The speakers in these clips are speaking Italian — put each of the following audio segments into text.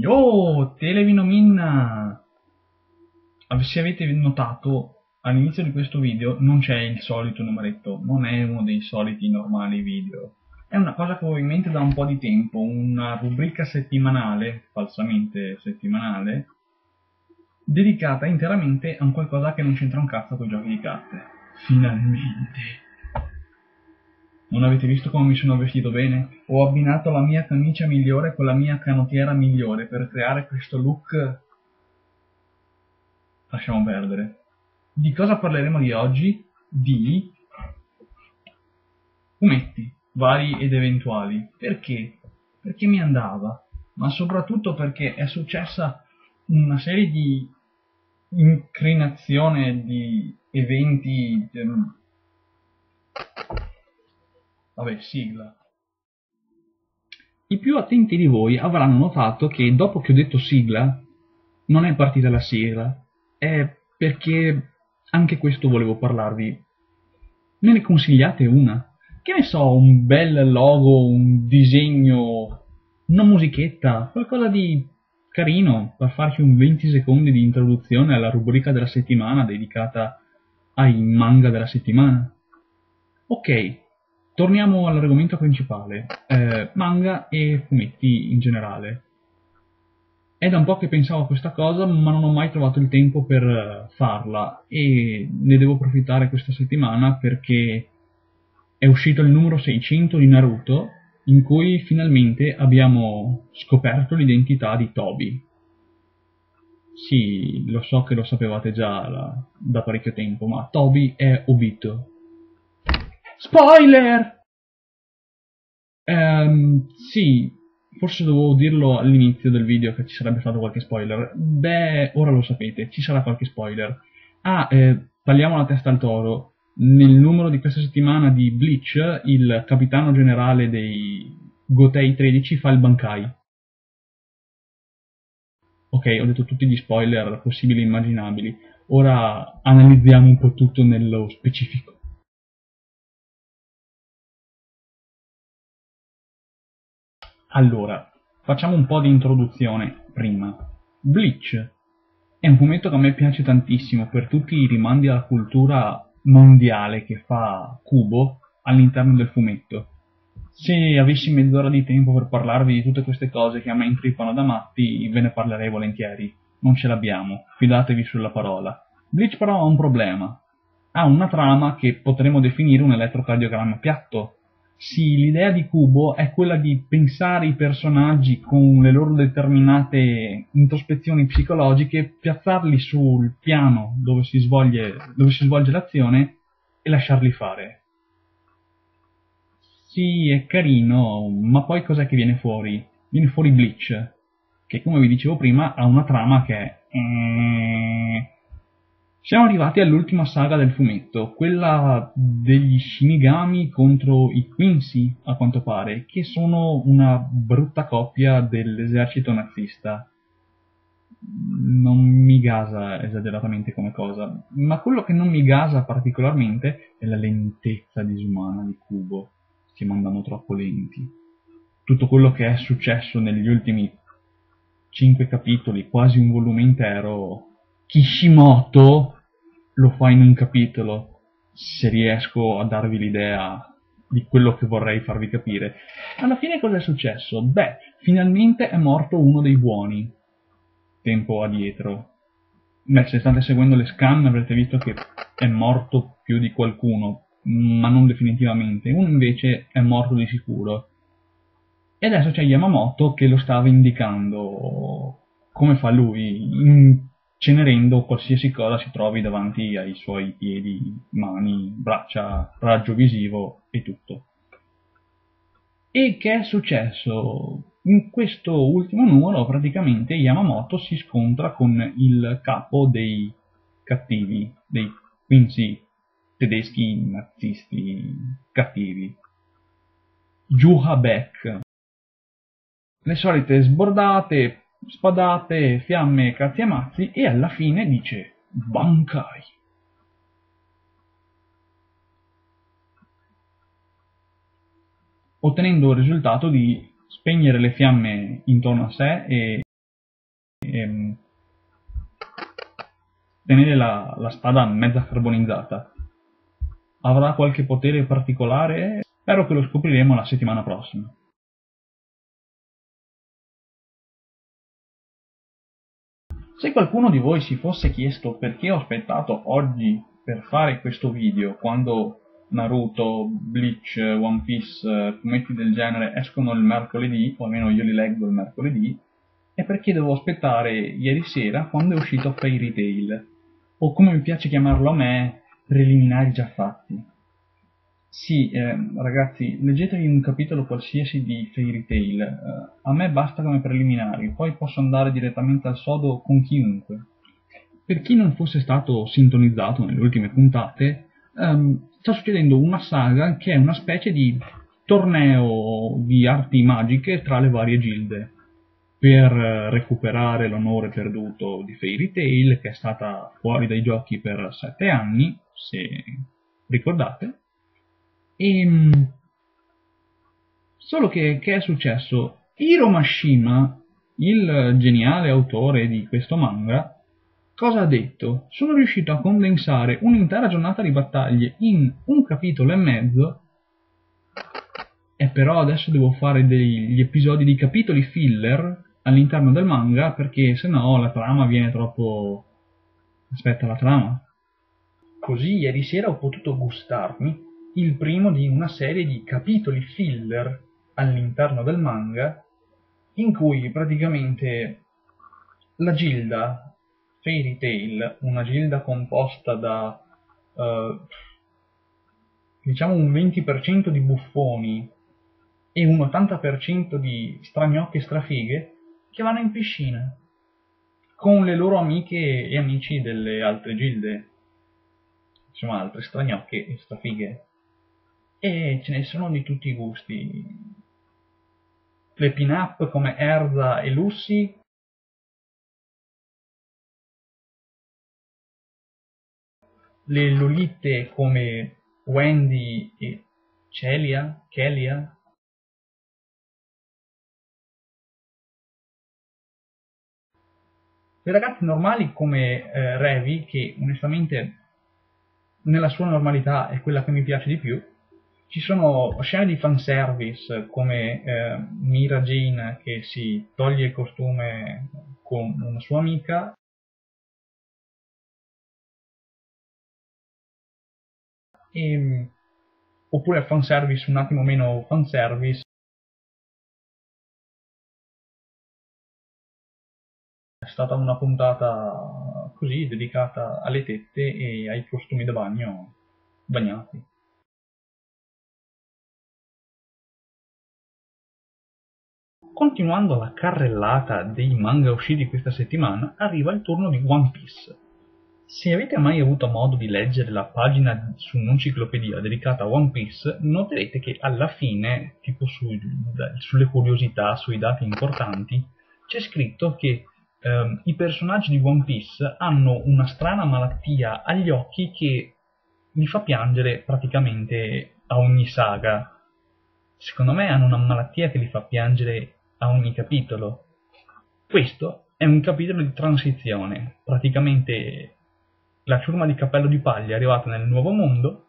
Yo, Televinominna! Se avete notato, all'inizio di questo video non c'è il solito numeretto, non è uno dei soliti normali video. È una cosa che ho in mente da un po' di tempo, una rubrica settimanale, falsamente settimanale, dedicata interamente a un qualcosa che non c'entra un cazzo con i giochi di carte. Finalmente! Non avete visto come mi sono vestito bene? Ho abbinato la mia camicia migliore con la mia canottiera migliore per creare questo look... Lasciamo perdere. Di cosa parleremo di oggi? Di... fumetti, vari ed eventuali. Perché? Perché mi andava, ma soprattutto perché è successa una serie di incrinazione di eventi... Ehm, Vabbè, sigla. I più attenti di voi avranno notato che dopo che ho detto sigla, non è partita la sigla, è perché anche questo volevo parlarvi. Me ne consigliate una? Che ne so, un bel logo, un disegno, una musichetta, qualcosa di carino per farci un 20 secondi di introduzione alla rubrica della settimana dedicata ai manga della settimana. Ok, Torniamo all'argomento principale, eh, manga e fumetti in generale. È da un po' che pensavo a questa cosa, ma non ho mai trovato il tempo per eh, farla e ne devo approfittare questa settimana perché è uscito il numero 600 di Naruto in cui finalmente abbiamo scoperto l'identità di Toby. Sì, lo so che lo sapevate già da parecchio tempo, ma Toby è Obito, Spoiler! Ehm, sì, forse dovevo dirlo all'inizio del video che ci sarebbe stato qualche spoiler. Beh, ora lo sapete, ci sarà qualche spoiler. Ah, eh, tagliamo la testa al toro. Nel numero di questa settimana di Bleach, il capitano generale dei Gotei 13 fa il Bankai. Ok, ho detto tutti gli spoiler possibili e immaginabili. Ora analizziamo un po' tutto nello specifico. Allora, facciamo un po' di introduzione prima. Bleach è un fumetto che a me piace tantissimo per tutti i rimandi alla cultura mondiale che fa Kubo all'interno del fumetto. Se avessi mezz'ora di tempo per parlarvi di tutte queste cose che a me intrippano da matti, ve ne parlerei volentieri. Non ce l'abbiamo, fidatevi sulla parola. Bleach però ha un problema. Ha una trama che potremmo definire un elettrocardiogramma piatto, sì, l'idea di Kubo è quella di pensare i personaggi con le loro determinate introspezioni psicologiche, piazzarli sul piano dove si svolge, dove si svolge l'azione e lasciarli fare. Sì, è carino, ma poi cos'è che viene fuori? Viene fuori Bleach, che come vi dicevo prima ha una trama che è... Siamo arrivati all'ultima saga del fumetto, quella degli Shinigami contro i Quincy, a quanto pare, che sono una brutta coppia dell'esercito nazista. Non mi gasa esageratamente come cosa, ma quello che non mi gasa particolarmente è la lentezza disumana di Kubo. Stiamo andando troppo lenti. Tutto quello che è successo negli ultimi cinque capitoli, quasi un volume intero, Kishimoto lo fa in un capitolo, se riesco a darvi l'idea di quello che vorrei farvi capire. Alla fine cosa è successo? Beh, finalmente è morto uno dei buoni, tempo addietro. Beh, se state seguendo le scan avrete visto che è morto più di qualcuno, ma non definitivamente. Uno invece è morto di sicuro. E adesso c'è Yamamoto che lo sta vendicando come fa lui, cenerendo qualsiasi cosa si trovi davanti ai suoi piedi, mani, braccia, raggio visivo e tutto. E che è successo? In questo ultimo numero praticamente Yamamoto si scontra con il capo dei cattivi, dei quincy tedeschi nazisti cattivi, Juha Beck. Le solite sbordate, spadate, fiamme, cazzi e mazzi e alla fine dice Bankai. Ottenendo il risultato di spegnere le fiamme intorno a sé e ehm, tenere la, la spada mezza carbonizzata. Avrà qualche potere particolare? Spero che lo scopriremo la settimana prossima. Se qualcuno di voi si fosse chiesto perché ho aspettato oggi per fare questo video, quando Naruto, Bleach, One Piece, fumetti del genere escono il mercoledì, o almeno io li leggo il mercoledì, è perché devo aspettare ieri sera quando è uscito Fairy Tail, o come mi piace chiamarlo a me, preliminari già fatti. Sì, eh, ragazzi, leggetevi un capitolo qualsiasi di Fairy Tail. Eh, a me basta come preliminari, poi posso andare direttamente al sodo con chiunque. Per chi non fosse stato sintonizzato nelle ultime puntate, ehm, sta succedendo una saga che è una specie di torneo di arti magiche tra le varie gilde per recuperare l'onore perduto di Fairy Tail, che è stata fuori dai giochi per sette anni, se ricordate e, ehm, solo che, che è successo? Hiro Mashima, il geniale autore di questo manga, cosa ha detto? Sono riuscito a condensare un'intera giornata di battaglie in un capitolo e mezzo e però adesso devo fare degli episodi di capitoli filler all'interno del manga perché se no la trama viene troppo... aspetta la trama. Così ieri sera ho potuto gustarmi il primo di una serie di capitoli filler all'interno del manga in cui praticamente la gilda Fairy Tail, una gilda composta da uh, diciamo un 20% di buffoni e un 80% di stragnocche e strafighe che vanno in piscina con le loro amiche e amici delle altre gilde, insomma altre stragnocche e strafighe e ce ne sono di tutti i gusti. Le pin-up come Erza e Lucy le Lolite come Wendy e Celia, Kelia, le ragazze normali come eh, Revi, che onestamente nella sua normalità è quella che mi piace di più, ci sono scene di fanservice come eh, Mira Jane che si toglie il costume con una sua amica. E, oppure fanservice un attimo meno fanservice. È stata una puntata così dedicata alle tette e ai costumi da bagno bagnati Continuando la carrellata dei manga usciti questa settimana, arriva il turno di One Piece. Se avete mai avuto modo di leggere la pagina su un'enciclopedia dedicata a One Piece, noterete che alla fine, tipo su, sulle curiosità, sui dati importanti, c'è scritto che ehm, i personaggi di One Piece hanno una strana malattia agli occhi che li fa piangere praticamente a ogni saga. Secondo me hanno una malattia che li fa piangere a ogni capitolo. Questo è un capitolo di transizione, praticamente la ciurma di Cappello di Paglia è arrivata nel Nuovo Mondo,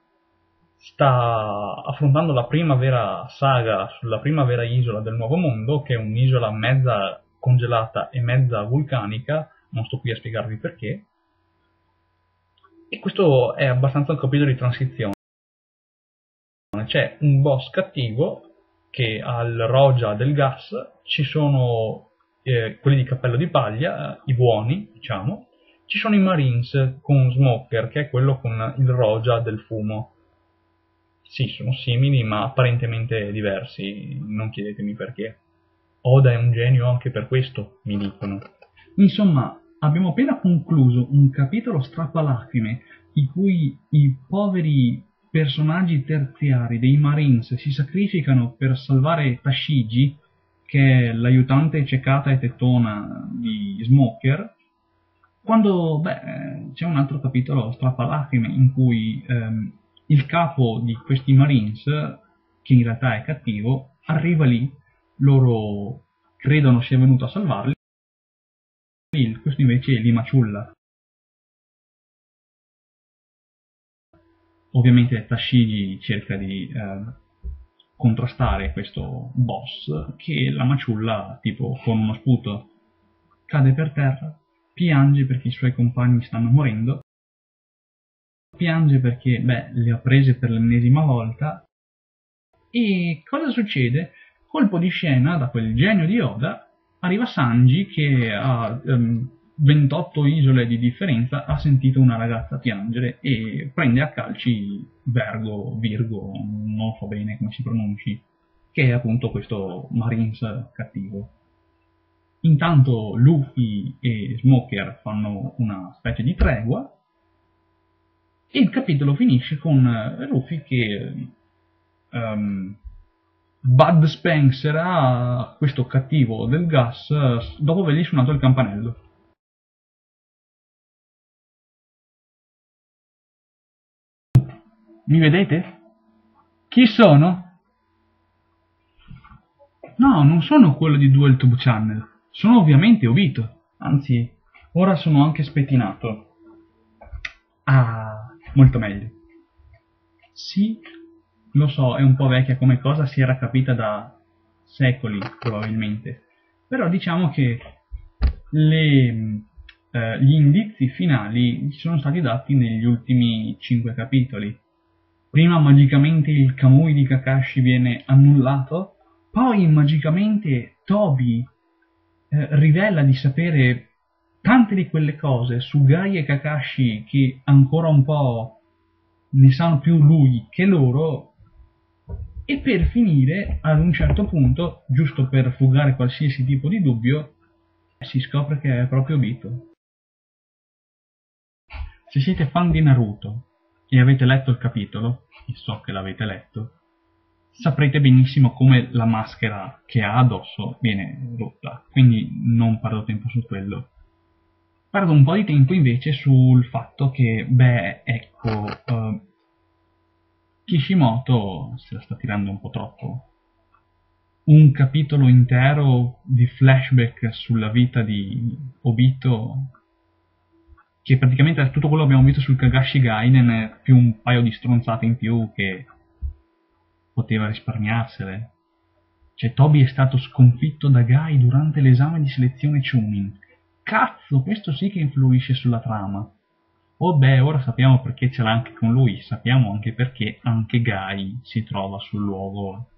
sta affrontando la prima vera saga sulla prima vera isola del Nuovo Mondo, che è un'isola mezza congelata e mezza vulcanica, non sto qui a spiegarvi perché, e questo è abbastanza un capitolo di transizione. C'è un boss cattivo che al Roja del gas ci sono eh, quelli di cappello di paglia, eh, i buoni, diciamo, ci sono i Marines con Smoker, che è quello con il Roja del fumo. Sì, sono simili, ma apparentemente diversi, non chiedetemi perché. Oda è un genio anche per questo, mi dicono. Insomma, abbiamo appena concluso un capitolo strappalacrime, in cui i poveri personaggi terziari dei Marines si sacrificano per salvare Tashigi, che è l'aiutante ciecata e tettona di Smoker, quando beh, c'è un altro capitolo strappalacrime in cui ehm, il capo di questi Marines, che in realtà è cattivo, arriva lì, loro credono sia venuto a salvarli, questo invece è Limaciulla. Ovviamente Tashigi cerca di eh, contrastare questo boss che la maciulla, tipo con uno sputo, cade per terra, piange perché i suoi compagni stanno morendo, piange perché, beh, le ha prese per l'ennesima volta, e cosa succede? Colpo di scena da quel genio di Oda, arriva Sanji che ha um, 28 isole di differenza, ha sentito una ragazza piangere e prende a calci Vergo, Virgo, non so bene come si pronunci, che è appunto questo Marines cattivo. Intanto Luffy e Smoker fanno una specie di tregua e il capitolo finisce con Luffy che um, Bud Spencer a questo cattivo del gas dopo avergli suonato il campanello. Mi vedete? Chi sono? No, non sono quello di DualTube Channel. Sono ovviamente Obito. Anzi, ora sono anche spettinato. Ah, molto meglio. Sì, lo so, è un po' vecchia come cosa, si era capita da secoli probabilmente. Però diciamo che le, eh, gli indizi finali sono stati dati negli ultimi cinque capitoli. Prima magicamente il Kamui di Kakashi viene annullato, poi magicamente Toby eh, rivela di sapere tante di quelle cose su Gai e Kakashi che ancora un po' ne sanno più lui che loro e per finire, ad un certo punto, giusto per fugare qualsiasi tipo di dubbio, si scopre che è proprio Obito. Se siete fan di Naruto e avete letto il capitolo, e so che l'avete letto, saprete benissimo come la maschera che ha addosso viene rotta, quindi non perdo tempo su quello. Perdo un po' di tempo invece sul fatto che, beh, ecco, uh, Kishimoto se la sta tirando un po' troppo. Un capitolo intero di flashback sulla vita di Obito, che praticamente tutto quello che abbiamo visto sul Kagashi Gaiden, più un paio di stronzate in più che poteva risparmiarsele. Cioè, Toby è stato sconfitto da Gai durante l'esame di selezione Chunin. Cazzo, questo sì che influisce sulla trama. Oh beh, ora sappiamo perché ce l'ha anche con lui, sappiamo anche perché anche Gai si trova sul luogo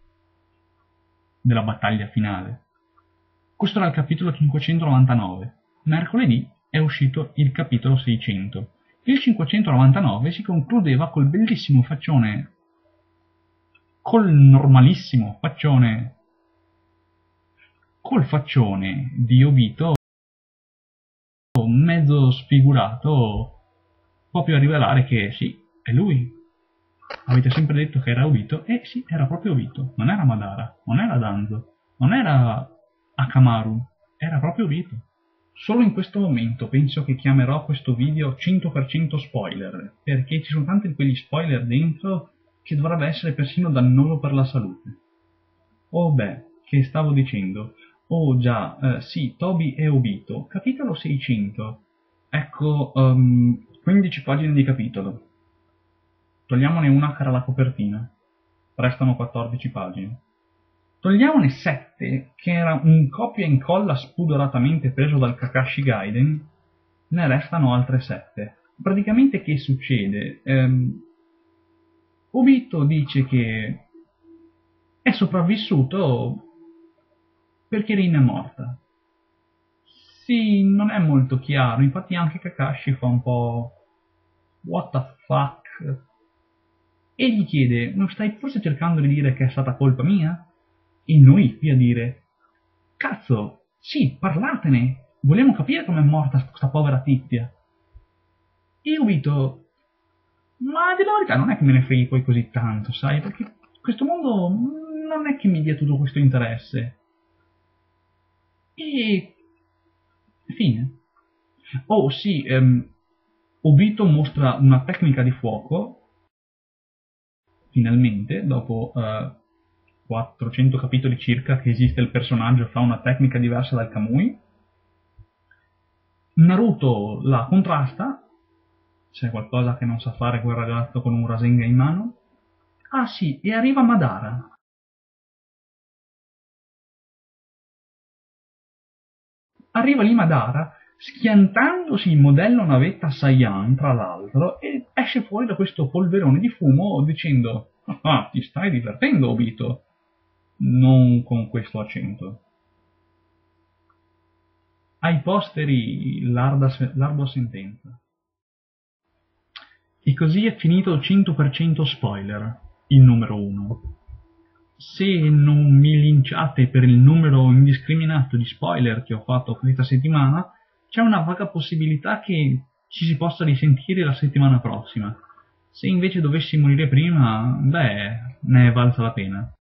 della battaglia finale. Questo era il capitolo 599. Mercoledì è uscito il capitolo 600. Il 599 si concludeva col bellissimo faccione, col normalissimo faccione, col faccione di Obito mezzo sfigurato proprio a rivelare che sì, è lui. Avete sempre detto che era Obito, e sì, era proprio Obito, non era Madara, non era Danzo, non era Akamaru, era proprio Obito. Solo in questo momento penso che chiamerò questo video 100% spoiler, perché ci sono tanti di quegli spoiler dentro che dovrebbe essere persino dannoso per la salute. Oh beh, che stavo dicendo? Oh già, eh, sì, Toby e Obito, capitolo 600. Ecco, um, 15 pagine di capitolo. Togliamone una cara la copertina. Restano 14 pagine. Togliamone 7, che era un copia e incolla spudoratamente preso dal Kakashi Gaiden, ne restano altre 7. Praticamente che succede? Ehm, Obito dice che è sopravvissuto perché Rin è morta. Sì, non è molto chiaro, infatti anche Kakashi fa un po' what the fuck e gli chiede non stai forse cercando di dire che è stata colpa mia? E noi qui a dire cazzo, sì, parlatene, vogliamo capire com'è morta questa povera tizia. E io Vito, ma di la verità non è che me ne freghi poi così tanto, sai, perché questo mondo non è che mi dia tutto questo interesse. E Fine. Oh sì, um, Obito mostra una tecnica di fuoco, finalmente, dopo uh, 400 capitoli circa che esiste il personaggio, fa una tecnica diversa dal Kamui. Naruto la contrasta, c'è qualcosa che non sa fare quel ragazzo con un Rasengan in mano. Ah sì, e arriva Madara. Arriva lì Madara, schiantandosi il modello navetta Saiyan, tra l'altro, e esce fuori da questo polverone di fumo dicendo Ah, ti stai divertendo, Obito? Non con questo accento. Ai posteri l'ardua sentenza. E così è finito 100% spoiler, il numero 1. Se non mi linciate per il numero indiscriminato di spoiler che ho fatto questa settimana, c'è una vaga possibilità che ci si possa risentire la settimana prossima. Se invece dovessi morire prima, beh, ne è valsa la pena.